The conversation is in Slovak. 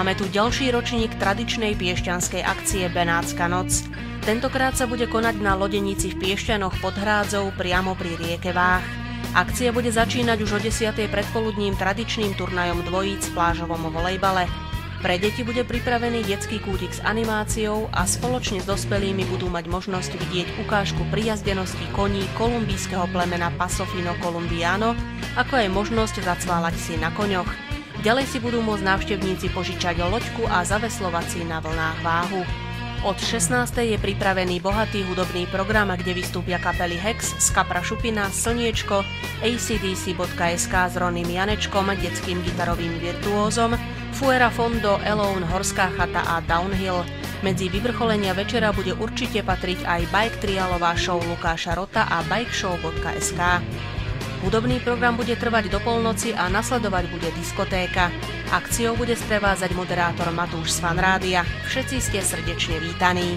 Máme tu ďalší ročník tradičnej piešťanskej akcie Benátska noc. Tentokrát sa bude konať na lodenici v Piešťanoch pod Hrádzou priamo pri rieke Vách. Akcia bude začínať už o 10. predpoludním tradičným turnajom dvojíc v plážovom volejbale. Pre deti bude pripravený detský kútik s animáciou a spoločne s dospelými budú mať možnosť vidieť ukážku prijazdenosti koní kolumbijského plemena Pasofino columbiano, ako aj možnosť zacválať si na koňoch. Ďalej si budú môcť návštevníci požičať loďku a zaveslovať si na vlnách váhu. Od 16. je pripravený bohatý hudobný program, kde vystúpia kapely Hex, Skapra Šupina, Slniečko, acdc.sk s Ronym Janečkom, detským gitarovým virtuózom, Fuera Fondo, Alone, Horská chata a Downhill. Medzi vyvrcholenia večera bude určite patriť aj bike trialová show Lukáša Rota a bikeshow.sk. Hudobný program bude trvať do polnoci a nasledovať bude diskotéka. Akciou bude sprevázať moderátor Matúš z Fanrádia. Všetci ste srdečne vítaní.